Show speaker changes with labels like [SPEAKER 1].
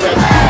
[SPEAKER 1] Let's.